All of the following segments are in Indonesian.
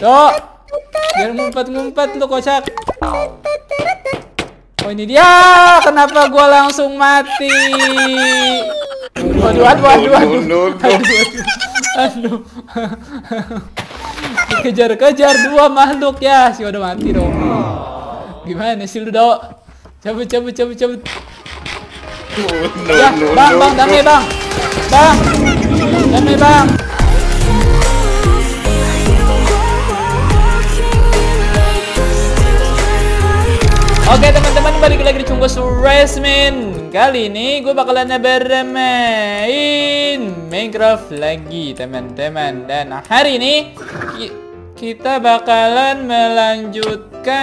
Dok. Jangan ngumpet-ngumpet lu kocak. Oh ini dia. Kenapa gua langsung mati? Waduh, aduh, aduh, aduh. No, no, no. Aduh. Dikejar-kejar dua makhluk ya. Si udah mati dong. Gimana sih lu, Dok? Cabut, cabut, cabut, cabut. No, Ya, no, bang, bang, damai, bang. Bang. Damai, bang. Oke teman-teman balik lagi di Cunggus Resmin Kali ini gue bakalan bermain Minecraft lagi teman-teman Dan hari ini ki- kita bakalan melanjutkan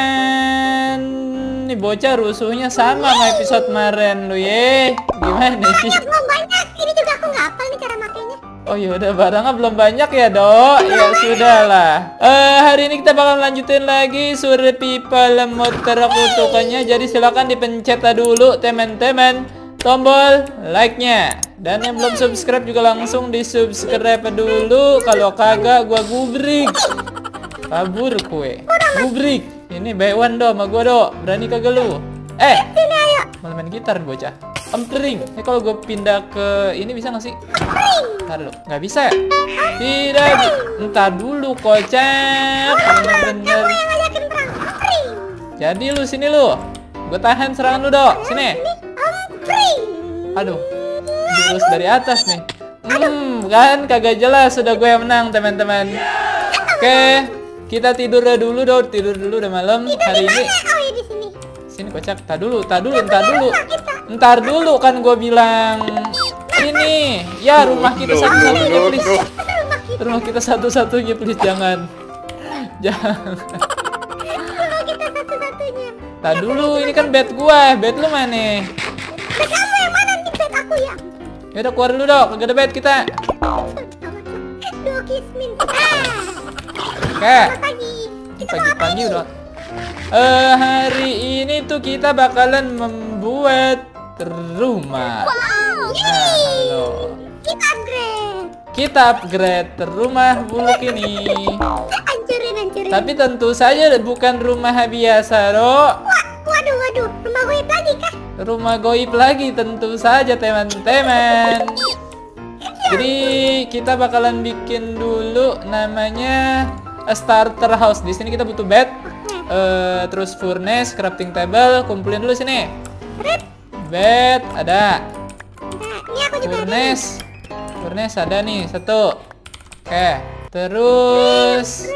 Nih bocah rusuhnya sama sama episode kemarin lu ye Gimana sih? Belum banyak. Ini juga aku nggak hafal nih cara makainya. Oh yaudah barangnya belum banyak ya dok? Ya sudahlah. Eh Hari ini kita bakal lanjutin lagi Suri pipa lemot terkutukannya. Jadi silakan dipencet dulu teman-teman Tombol like-nya. Dan yang belum subscribe juga langsung di subscribe dulu. Kalau kagak gua gubrik. Kabur kue. Gubrik. Ini Bewan do sama gua do Berani kagak lu? Eh. Malah main gitar bocah Empering Ini kalau gue pindah ke ini bisa gak sih? Ntar dulu. Gak bisa ya? Tidak Ntar dulu kocak Bener-bener Yang ngajakin perang. Pring. Jadi lu sini lu. Gue tahan serangan lu dok. Sini. Aduh. Jurus dari atas nih. Hmm kan kagak jelas Sudah gue yang menang teman-teman. Oke. Kita tidur dulu dong Tidur dulu udah malam Hari ini. Oh ya di sini. Sini kocak, tar dulu, tar dulu, ntar dulu. Ntar dulu kan gue bilang ini. Ya rumah kita satu-satunya please. Rumah kita. Rumah kita satu-satunya please jangan. Jangan. Rumah kita satu-satunya. Tar dulu, ini kan bed gua, bed lu mana? Bed kamu yang mana nih bed aku ya? Ya udah keluar dulu dok, kagak ada bed kita. Ah. Oke, pagi-pagi udah. Eh hari ini tuh kita bakalan membuat rumah. Wow. Nah, halo. Kita upgrade. Kita upgrade rumah buluk ini. Hancurin, hancurin. Tapi tentu saja bukan rumah biasa. Wah, waduh, waduh. Rumah gue lagi kah? Rumah goib lagi tentu saja, teman-teman. Jadi kita bakalan bikin dulu namanya starter house. Di sini kita butuh bed, eh, terus furnace, crafting table. Kumpulin dulu sini. Rip. Bed ada, ini aku juga ada. furnace, furnace ada nih satu. Oke, terus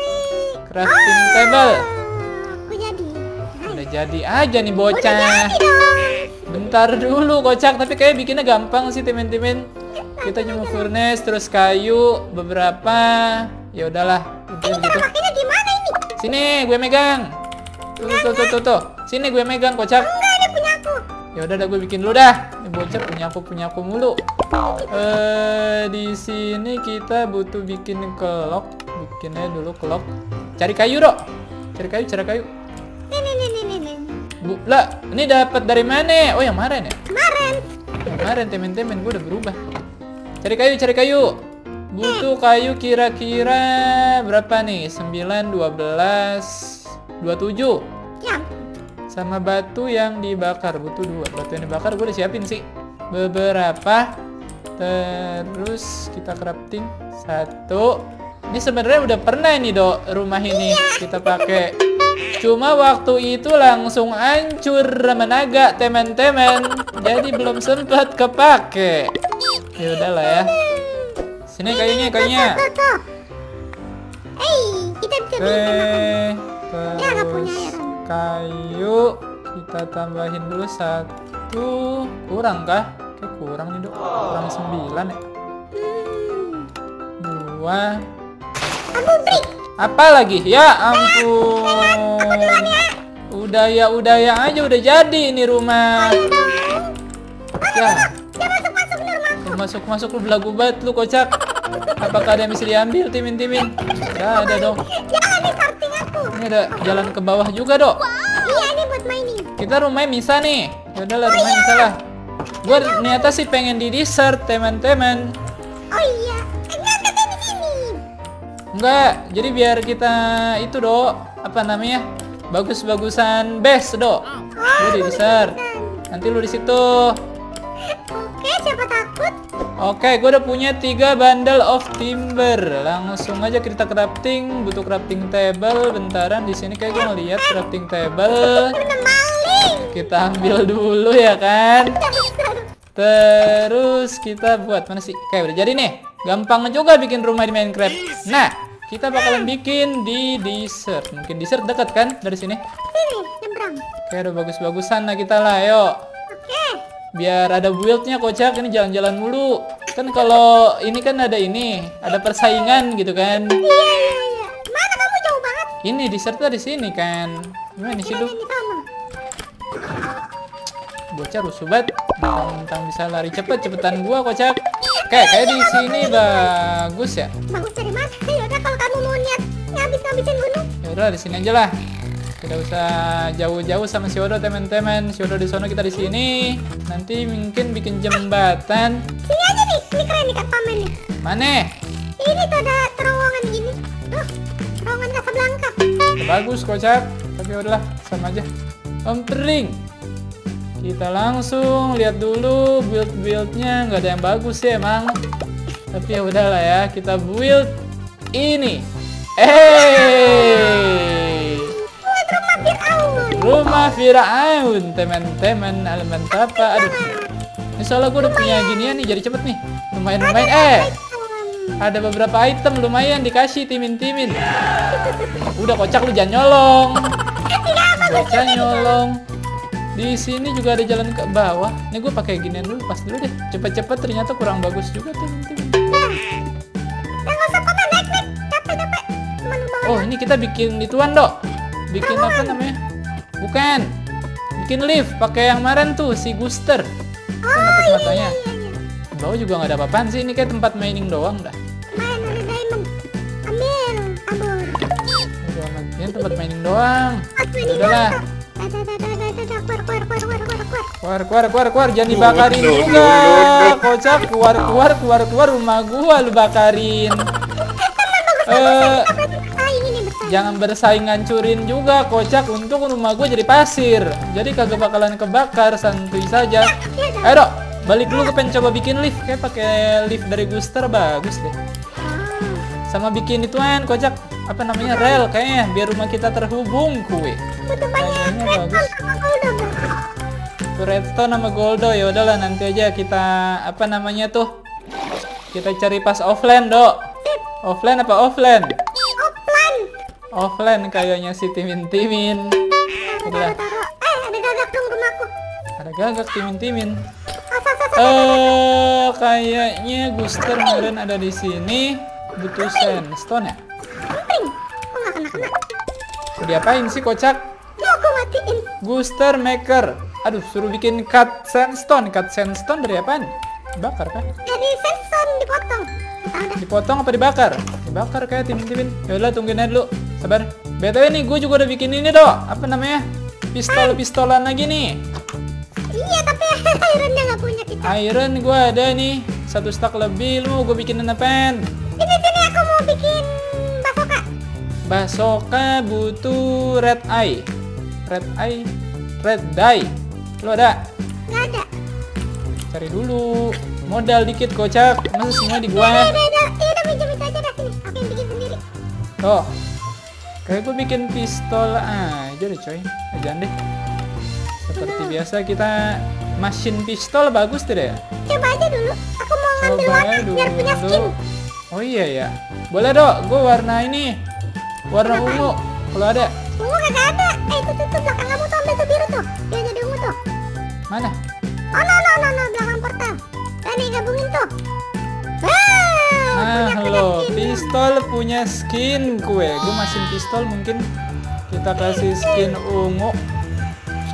crafting table. Ah, Aku jadi. Udah jadi aja nih bocah. Jadi dong. Bentar dulu kocak, tapi kayak bikinnya gampang sih temen-temen. Kita cuma furnace terus kayu beberapa. Ya udahlah, intinya begitu. Makanya gimana ini? Sini gue megang. Tuh tuh tuh tuh. tuh. Sini gue megang kocak. Ya udah dah gue bikin dulu dah. Ini bocah punya aku punya aku mulu. Eh di sini kita butuh bikin kelok. Bikinnya dulu kelok. Cari kayu, Dok. Cari kayu, cari kayu. Bu, lah, ini dapat dari mana? Oh, yang kemarin ya? Kemarin. Kemarin temen-temen gue udah berubah. Cari kayu, cari kayu. Butuh kayu kira-kira berapa nih? 9, 12, 27. Ya, Sama batu yang dibakar. Butuh dua. Batu yang dibakar gue udah siapin sih. Beberapa. Terus kita crafting. Satu. Ini sebenarnya udah pernah nih dok rumah ini kita pakai. Cuma waktu itu langsung hancur menaga teman-teman. Jadi belum sempat kepake. Ya udahlah ya. Sini kayunya, kayunya. tuh, tuh. Hey, kita bisa bikin Ya, nggak punya. Kayu kita tambahin dulu satu. Kurang kah? Kayak kurang nih dok. Kurang sembilan ya. Dua. Apa lagi? Ya ampun. Udah ya, udah ya aja udah jadi ini rumah. Ya. Ya masuk masuk. Ya, lu belagu banget lu kocak. Apakah ada yang bisa diambil timin-timin? Gak ada dong. Ini ada jalan ke bawah juga dok. Iya ini buat mining. Kita rumahnya bisa nih. Yaudah lah rumahnya bisa lah. Gue ternyata sih pengen di dessert teman-teman. Oh iya. Enggak katanya di sini. Enggak, jadi biar kita itu dok, apa namanya? Bagus-bagusan best dok. Lu di dessert. Nanti lu di situ. Siapa takut? Oke, gue udah punya tiga bundle of timber. Langsung aja kita crafting. Butuh crafting table. Bentaran di sini kayak gue ngeliat crafting table. Kita ambil dulu ya kan. Terus kita buat mana sih? Kayak udah jadi nih. Gampang juga bikin rumah di Minecraft. Nah, kita bakalan bikin di dessert. Mungkin dessert dekat kan dari sini? Sini, nyebrang. Oke, udah bagus-bagusan lah kita lah. Yuk. Oke. Biar ada build-nya kocak ini jalan-jalan mulu. Kan kalau ini kan ada ini, ada persaingan gitu kan. Iya, iya, iya. Mana kamu jauh banget? Ini dessert tuh di sini kan. Gimana sih lu? Bocah rusuh banget. Tentang bisa lari cepet, cepetan gua kocak. Oke, kayak di sini bagus ya. Bagus dari mana? Ya udah kalau kamu mau niat ngabis-ngabisin gunung. Ya udah di sini aja lah. Tidak usah jauh-jauh sama si Odo teman-teman. Si Odo di sono kita di sini. Nanti mungkin bikin jembatan. Sini aja nih. Ini keren nih Kak Pamen nih. Mana? Ini tuh ada terowongan gini. Tuh, terowongan Casablanca. Bagus kocak. Tapi udahlah, sama aja. Empering. Kita langsung lihat dulu build-buildnya nggak ada yang bagus sih emang. Tapi ya udahlah ya, kita build ini. Eh, Fir'aun. Rumah Firaun, teman-teman elemen apa? Aduh, ini soalnya gue udah punya ginian nih, jadi cepet nih. Lumayan lumayan. Eh, ada beberapa item lumayan dikasih timin-timin. Udah kocak lu jangan nyolong. Bocah nyolong. Di sini juga ada jalan ke bawah. Ini gue pakai ginian dulu, pas dulu deh. Cepet-cepet ternyata kurang bagus juga timin-timin. Bawa. Oh, ini kita bikin ituan, Dok. Bikin apa namanya? Bukan. Bikin lift pakai yang kemarin tuh si Guster. Oh Kan iya matanya. iya iya. Di bawah juga nggak ada apa-apaan sih. Ini kayak tempat mining doang dah. Main ada diamond. Udah amat. Ini tempat mining doang. Udahlah. Keluar keluar keluar keluar jangan dibakarin no, juga, no, no. kocak, keluar, keluar, keluar, keluar rumah gua lu bakarin. Eh, jangan bersaing ngancurin juga, kocak. Untuk rumah gua jadi pasir, jadi kagak bakalan kebakar, santuy saja. Ayo dok, balik dulu ke pengen coba bikin lift, kayak pakai lift dari Guster bagus deh. Sama bikin ituan, kocak, apa namanya rel kayaknya, biar rumah kita terhubung kue. Kayaknya bagus. redstone sama goldo ya udahlah nanti aja kita apa namanya tuh kita cari pas offline dok offline apa Offline. Offline kayaknya si timin timin Udah. Eh ada gagak dong rumahku. ada gagak timin timin asal. eh kayaknya Guster kemarin ada di sini butuh sandstone ya. Kok diapain sih kocak Mau aku matiin. Guster maker aduh suruh bikin cut sandstone cut sandstone dari apaan bakar kan Jadi sensor dipotong. Dipotong apa dibakar? Dibakar kayak timin-timin. Yaudah tungguin aja dulu. Sabar. BTW nih gue juga udah bikin ini dok. Apa namanya? Pistol-pistolan lagi nih. Iya tapi ironnya nggak punya kita. Iron gue ada nih. Satu stack lebih. Lu mau gue bikinin apaan? Ini sini aku mau bikin basoka. Basoka butuh red eye. Red eye. Red dye. Lu ada? Nggak ada. Cari dulu. Modal dikit kocak. Masa semua di gua? Iya udah. Iya udah itu aja dah sini. Aku yang bikin sendiri. Tuh. Kayak gue bikin pistol aja deh coy. Eh, jangan deh. Seperti biasa kita mesin pistol bagus tidak ya? Coba aja dulu. Aku mau ngambil Coba warna aja biar punya skin. dulu. Oh iya ya. Boleh dok, gue warna ini. Warna ungu. Kalau ada. Ungu kagak ada. Eh itu tuh, tuh belakang kamu tuh ambil tuh biru tuh. Biar jadi ungu tuh. Mana? Punya skin kue. Gue mesin pistol mungkin kita kasih skin ungu.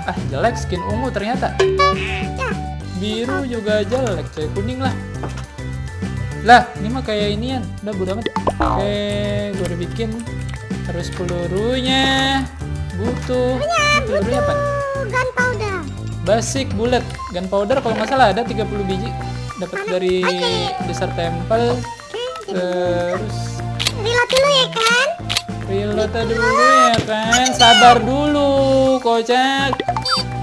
Ah jelek skin ungu ternyata. Ya. Biru juga jelek coy, kuning lah. Lah, ini mah kayak inian. Udah bodo amat. Oke, gue udah bikin. Terus pelurunya butuh. Pelurunya apa? Gunpowder. Basic bullet. Gunpowder kalau nggak salah ada 30 biji. Dapat dari Desert Temple. Oke. jadi Terus Reload dulu ya kan. Sabar dulu, kocak.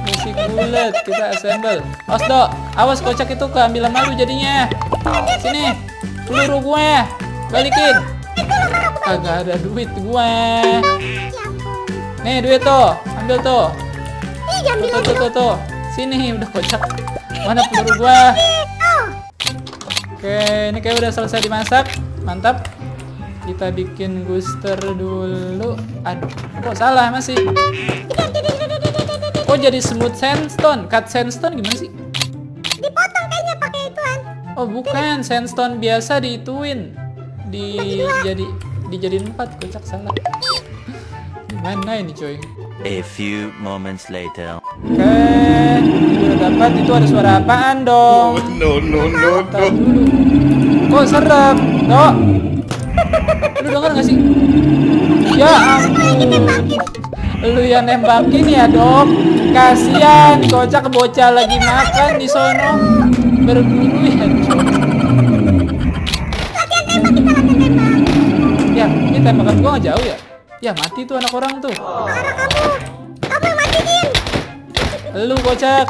Musik bulat, kita assemble. Dok, awas kocak itu keambil sama lu jadinya. Sini, peluru gue, balikin. Kagak ada duit gue. Ya. Nih duit tuh, ambil tuh. Tuh, bilang tuh, tuh, tuh. Sini, udah kocak. Mana peluru gitu. Oke, ini kayak udah selesai dimasak. Mantap. Kita bikin booster dulu. Aduh, kok salah masih? Kok jadi smooth sandstone? Cut sandstone gimana sih? Dipotong kayaknya pakai ituan. Oh, bukan. Sandstone biasa diituin. Di jadi dijadiin empat, kocak salah. Gimana ini, coy? A few moments later. Oke, udah dapat. Itu ada suara apaan dong? Oh, no, no, no, no. dulu. Kok serem? Dok. Lu denger gak sih? Ya ampun. Lu yang nembakin ya, Dok. Kasihan, kocak bocah lagi makan di sono. Berburu ya. Ya, ini tembakan gua gak jauh ya? Ya, mati tuh anak orang tuh. Kamu. Kamu yang matiin. Lu kocak.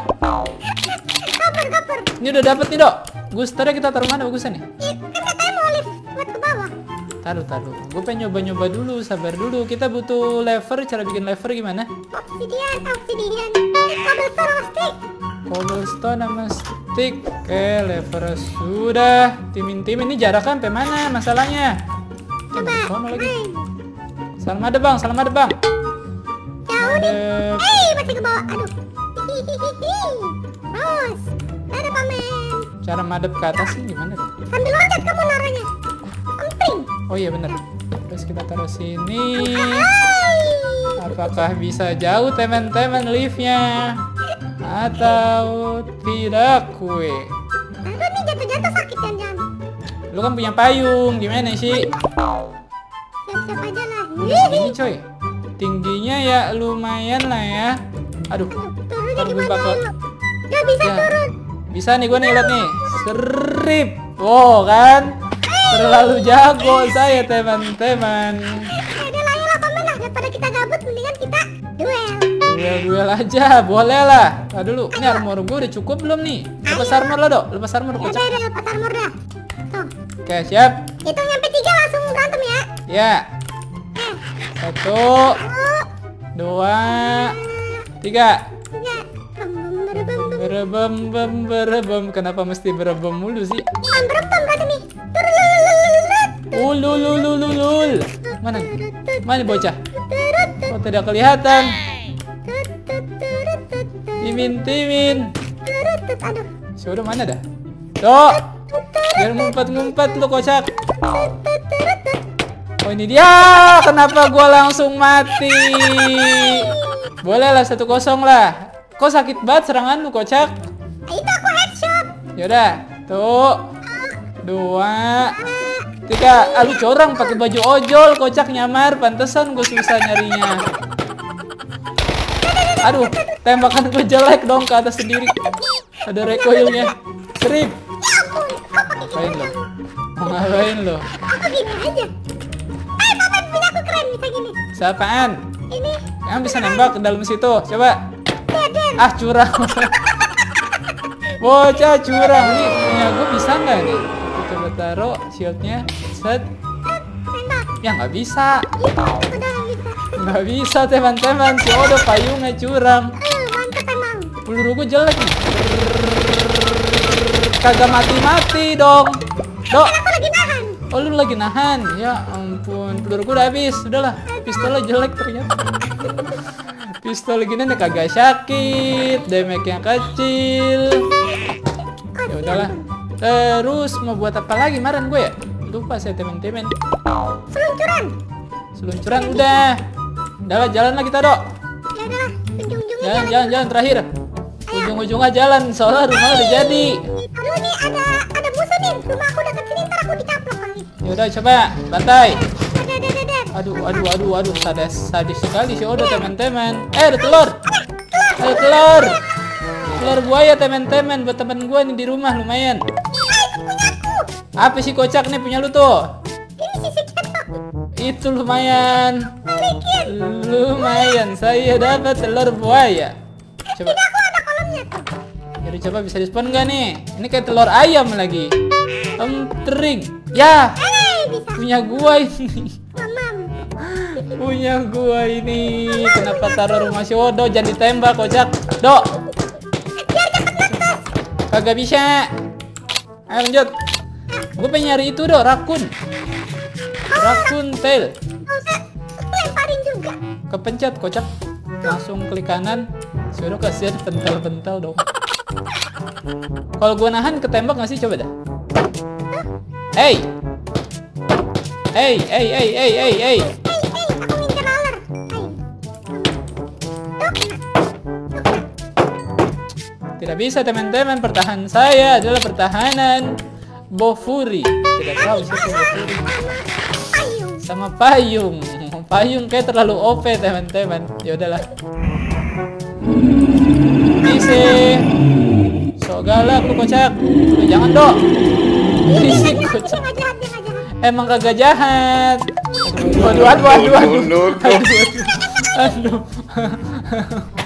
Kaper, kaper. Ini udah dapet nih, Dok. Gusternya kita taruh mana bagusnya nih? Taruh, taruh. Gue pengen nyoba-nyoba dulu, sabar dulu. Kita butuh lever, cara bikin lever gimana? Obsidian, obsidian. Cobblestone sama stick. Cobblestone sama stick. Oke, lever sudah. Timin-tim ini jaraknya sampai mana masalahnya? Coba. Sono lagi. Salam ada bang, salam ada bang. Jauh nih. Eh, masih ke bawah. Aduh. Hihihihi. Terus. Ada pamen. cara madep ke atas sih gimana? Sambil loncat kamu naruhnya. Oh iya bener. Terus kita taruh sini. Apakah bisa jauh teman-teman liftnya? Atau tidak kue? Aduh, nih jatuh-jatuh sakit kan, Jan. Lu kan punya payung, gimana sih? Siap-siap aja lah. Segini coy. Tingginya ya lumayan lah ya. Aduh, Turunnya gimana bakal-? Gak bisa Ya. turun. bisa nih gue nih liat nih. Serip. Wow kan? Terlalu jago saya teman-teman. Udah lah, ya lah, pamen lah. Daripada kita gabut, mendingan kita duel. Duel-duel aja, boleh lah. Nah dulu, ini armor gue udah cukup belum nih? Lepas armor lah dok, lepas armor Ya kocak. udah, udah, lepas armor dah. Tuh. Oke siap. Hitung nyampe tiga langsung berantem ya. Ya. Eh, Satu, dua, tiga. tiga. Bem, bem, bem, bem, bem. Berebem, bem, berebem. Kenapa mesti berebem mulu sih? Bukan berempem berarti nih. Turun. Ulululululul. Mana? Mana bocah? Oh tidak kelihatan. Timin-timin. Aduh. Si udah mana dah? Dok. Biar ngumpet-ngumpet lu kocak. Oh ini dia. Kenapa gua langsung mati? Boleh lah satu kosong lah. Kok sakit banget serangan lu kocak? Itu aku headshot. Yaudah. Tuh. Dua. Tiga. Ah, lu corang pakai baju ojol kocak nyamar. Pantesan gue susah nyarinya. Aduh, tembakan gue jelek dong ke atas sendiri. Ada recoilnya. Strip. Ngapain lo? Mau ngapain lo? Aku gini aja. Eh, punya aku keren bisa gini. Siapaan? Ini. Yang bisa nembak ke dalam situ. Coba. Ah, curang. Bocah curang. Nih, punya gue bisa nggak nih? Taruh shieldnya. Set. Ya nggak bisa. Nggak bisa. Teman-teman. Si Odo payungnya curang. Peluru gue jelek nih. Kagak mati-mati dong. Dok. Oh lu lagi nahan. Ya ampun. Peluru gue udah habis. Udahlah. Pistolnya jelek ternyata. Pistol gini nih kagak sakit. Damage-nya kecil. Ya udahlah. Terus mau buat apa lagi kemarin gue ya? Lupa saya temen-temen. Seluncuran. Seluncuran udah. Udahlah jalan lah kita dok. Ya ujung-ujungnya Jalan jalan. jalan terakhir. Ujung-ujungnya jalan soalnya rumah udah jadi. Aduh nih ada ada musuh nih. Rumah aku dekat sini ntar aku dicaplok kali. Yaudah coba bantai. Aduh aduh aduh aduh sadis sadis sekali si Odo teman-teman. Eh ada telur. Ada telur. Telur buaya teman-teman buat teman gue nih di rumah lumayan. Apa sih kocak nih punya lu tuh? Ini sisi itu lumayan. Lumayan, saya dapat telur buaya. Coba. Aku ada kolamnya tuh. Jadi coba bisa dispon nggak nih? Ini kayak telur ayam lagi. Empring. Ya, bisa. punya gua ini. Mamam. Punya gua ini. Kenapa taruh rumah si Odo? Jangan ditembak, kocak. Dok. Kagak bisa. Ayo lanjut. Gue pengen nyari itu, Dok, rakun. Rakun tail. Lemparin juga. Kepencet, kocak. Langsung klik kanan. Suruh kasihan pental-pental dong. Kalau gua nahan ketembak nggak sih? Coba dah. Hey. Hey, hey, hey, hey, hey, hey. Tidak bisa teman-teman. Pertahanan saya adalah pertahanan Bofuri. Tidak tahu siapa Bofuri. Sama payung. Payung kayak terlalu OP teman-teman. Ya udahlah. Bisa. So galak lu kocak. Lu jangan dok. Kocak. jahat, dia nggak jahat. Emang kagak jahat. Aduh, aduh, aduh, aduh, aduh. No, no, no. Aduh.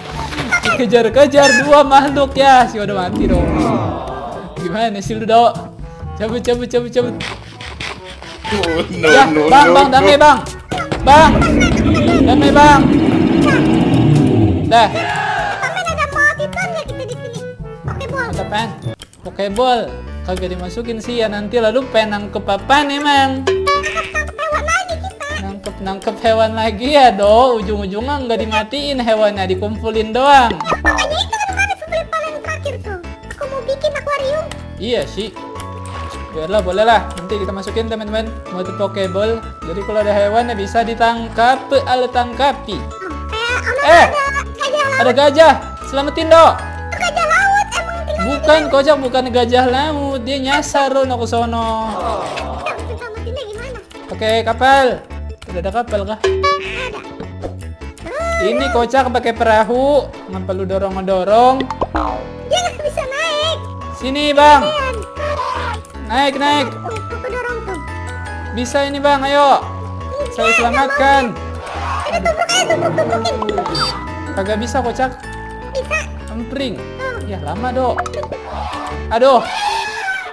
Dikejar-kejar dua makhluk ya. Si udah mati dong. Gimana sih lu, Dok? Cabut, cabut, cabut, cabut. Oh, no, Ya, no, Bang, no, Bang, no. damai, Bang. Bang. Damai, Bang. Dah, ya sini. Pokeball. Kagak dimasukin sih ya nanti lalu pengen nangkep apaan emang? Nangkep hewan lagi ya do ujung-ujungnya nggak dimatiin hewannya dikumpulin doang. Makanya itu kan sebelum paling terakhir tuh. Aku mau bikin akuarium. iya sih biarlah boleh lah nanti kita masukin teman-teman. Mode pokeball. Jadi kalau ada hewan ya bisa ditangkap ala tangkapi. Oh, ono Eh. ada gajah. Ada selamatin do Gajah laut emang bukan kocak bukan gajah laut. Dia nyasar lo ke sono. Gimana? oke kapal tidak ada kapal kah ini kocak pakai perahu ngapa lu dorong dorong Dia nggak bisa naik. sini bang naik naik Tuh, aku dorong tuh. Bisa ini bang, ayo. Saya selamatkan. Aja, tumbukin. Kagak bisa kocak. Bisa. Empring. Ya lama dok. Aduh.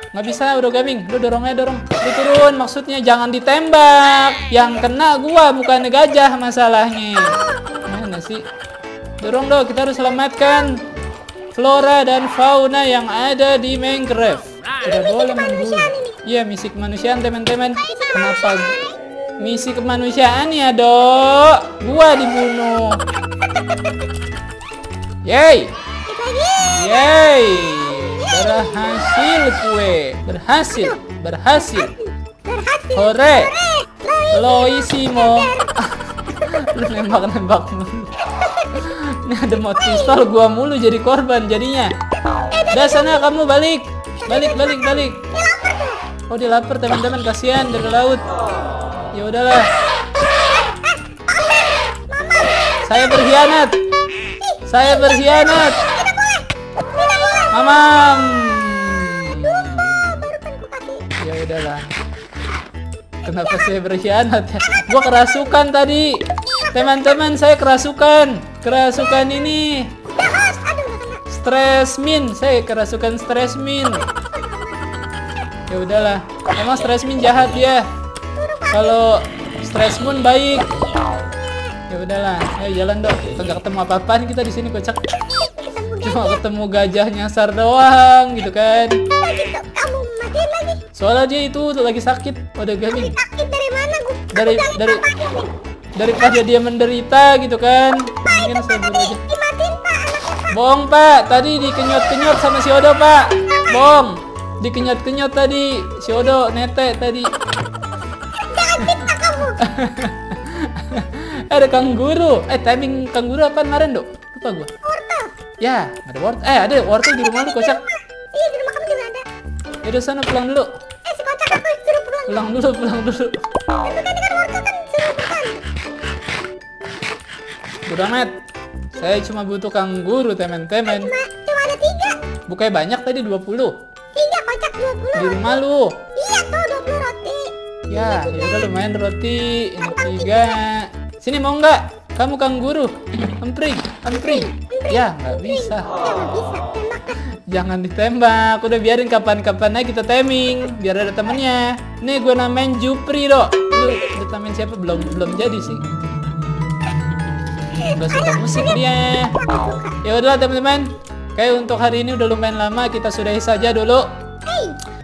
Nggak bisa, udah gaming. Lu dorong aja dorong. Turun, maksudnya jangan ditembak. Yang kena gua bukan gajah masalahnya. Mana sih? Dorong dong, kita harus selamatkan flora dan fauna yang ada di mangrove. Tidak boleh membunuh. Iya, misi kemanusiaan teman-teman. Kenapa misi kemanusiaan ya, Dok? Gua dibunuh. Lagi. Yeay! Berhasil kue. Berhasil. Berhasil. Berhasil. Hore. Loi. Loisimo. Lu nembak-nembak mulu. Ini ada mod pistol gua mulu jadi korban jadinya. Dah sana kamu balik. Balik balik balik. Oh dia lapar teman-teman kasihan dari laut. Ya udahlah. Saya berkhianat. Saya berkhianat. Mamam. Kenapa saya berkhianat ya? Gua kerasukan tadi. Teman-teman, saya kerasukan. Kerasukan ini. Stress min. Saya kerasukan stress min. Ya udahlah. Emang stress min jahat ya. Kalau stress moon baik. Ya udahlah. Ayo jalan dong. Kagak ketemu apa-apaan kita di sini kocak. Cuma ketemu gajah nyasar doang gitu kan. Soalnya dia itu lagi sakit. Udah gaming. Sakit dari mana gua? Dari dari daripada dia menderita gitu kan. Mungkin saya bunuh aja. Dimatiin pak anaknya pak. Bohong pak, tadi dikenyot-kenyot sama si Odo pak. Bohong, dikenyot-kenyot tadi si Odo netek tadi. Jangan fitnah kamu. ada kanguru. Eh timing kanguru apa kemarin dok? Lupa gua. Wortel. Ya, ada wortel. Eh ada wortel di rumah lu kocak. Iya di rumah kamu juga ada. Ya udah sana pulang dulu. Suruh pulang. Pulang dulu, pulang dulu. Itu kan kan wortel kan suruh met. Saya cuma butuh kanguru teman-teman. Cuma cuma ada tiga. Bukannya banyak tadi 20 Tiga kocak dua puluh. di rumah lu. Iya tuh dua puluh roti. Ya, ya udah lumayan roti. Ini tiga. Sini mau nggak? Kamu kanguru. Empring, empring. Ya, nggak bisa. Ya nggak bisa. Jangan ditembak. Udah biarin kapan-kapan aja kita timing. Biar ada temennya. Nih gue namain Jupri, Dok. Lu, namain siapa? Belum belum jadi sih. Gak suka musik dia. Ya udahlah teman-teman. Kayak untuk hari ini udah lumayan lama kita sudahi saja dulu.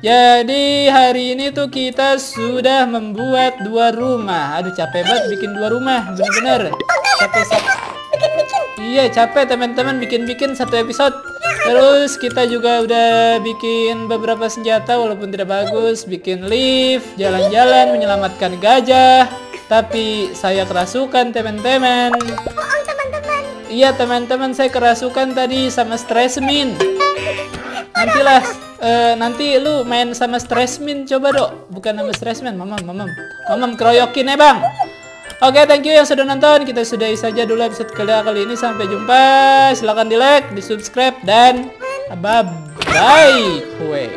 Jadi hari ini tuh kita sudah membuat dua rumah. Aduh capek banget bikin dua rumah, bener-bener. Capek capek. Iya capek teman-teman bikin-bikin satu episode. Terus kita juga udah bikin beberapa senjata walaupun tidak bagus, bikin lift, jalan-jalan menyelamatkan gajah. Tapi saya kerasukan teman-teman. Bohong teman-teman. Iya teman-teman saya kerasukan tadi sama Stressmin. Nantilah eh, nanti lu main sama Stressmin coba dok, bukan sama Stressmin, mamam mamam mamam keroyokin ya bang. Oke thank you yang sudah nonton, kita sudahi saja dulu episode kali kali ini sampai jumpa. Silahkan di like, di subscribe dan bye bye. Kue.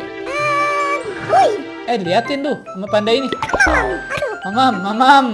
Eh liatin tuh sama panda ini. aduh. Mamam mamam.